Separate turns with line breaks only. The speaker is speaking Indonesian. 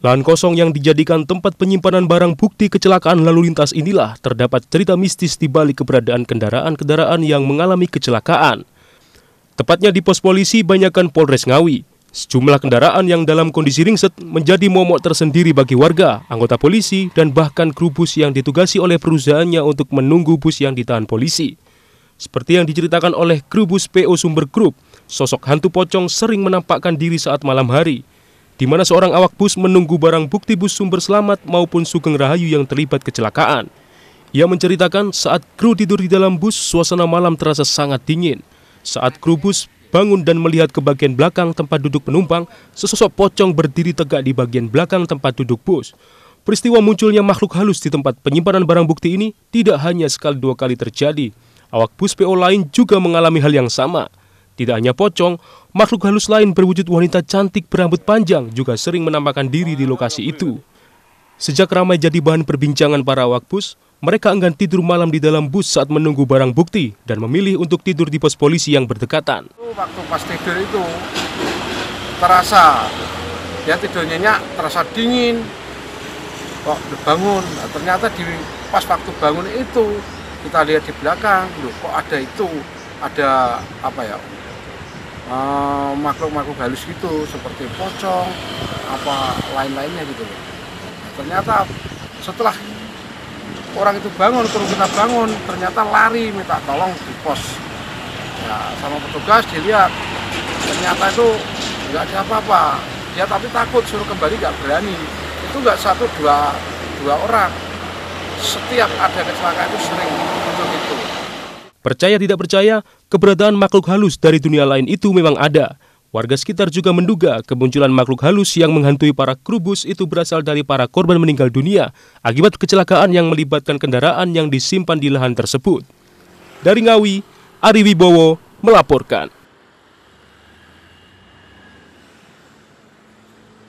Lahan kosong yang dijadikan tempat penyimpanan barang bukti kecelakaan lalu lintas inilah terdapat cerita mistis di balik keberadaan kendaraan-kendaraan yang mengalami kecelakaan. Tepatnya di pos polisi Banyakan Polres Ngawi. Sejumlah kendaraan yang dalam kondisi ringset menjadi momok tersendiri bagi warga, anggota polisi, dan bahkan kru bus yang ditugasi oleh perusahaannya untuk menunggu bus yang ditahan polisi. Seperti yang diceritakan oleh kru bus PO Sumber Group, sosok hantu pocong sering menampakkan diri saat malam hari – di mana seorang awak bus menunggu barang bukti bus sumber selamat maupun Sugeng Rahayu yang terlibat kecelakaan. Ia menceritakan saat kru tidur di dalam bus, suasana malam terasa sangat dingin. Saat kru bus bangun dan melihat ke bagian belakang tempat duduk penumpang, sesosok pocong berdiri tegak di bagian belakang tempat duduk bus. Peristiwa munculnya makhluk halus di tempat penyimpanan barang bukti ini tidak hanya sekali dua kali terjadi. Awak bus PO lain juga mengalami hal yang sama. Tidak hanya pocong, makhluk halus lain berwujud wanita cantik berambut panjang juga sering menampakkan diri di lokasi itu. Sejak ramai jadi bahan perbincangan para awak bus, mereka enggan tidur malam di dalam bus saat menunggu barang bukti dan memilih untuk tidur di pos polisi yang berdekatan.
Waktu pas tidur itu terasa, ya tidurnya terasa dingin, kok bangun. Nah, ternyata di pas waktu bangun itu kita lihat di belakang, loh kok ada itu, ada apa ya makhluk-makhluk uh, halus gitu seperti pocong apa lain-lainnya gitu loh. Ternyata setelah orang itu bangun terus kita bangun ternyata lari minta tolong di pos. Ya sama petugas dilihat. Ternyata itu nggak ada apa-apa. Dia tapi takut suruh kembali nggak berani. Itu nggak satu dua dua orang. Setiap ada kecelakaan itu sering muncul itu
Percaya tidak percaya, keberadaan makhluk halus dari dunia lain itu memang ada. Warga sekitar juga menduga kemunculan makhluk halus yang menghantui para kru bus itu berasal dari para korban meninggal dunia akibat kecelakaan yang melibatkan kendaraan yang disimpan di lahan tersebut. Dari Ngawi, Ari Wibowo melaporkan.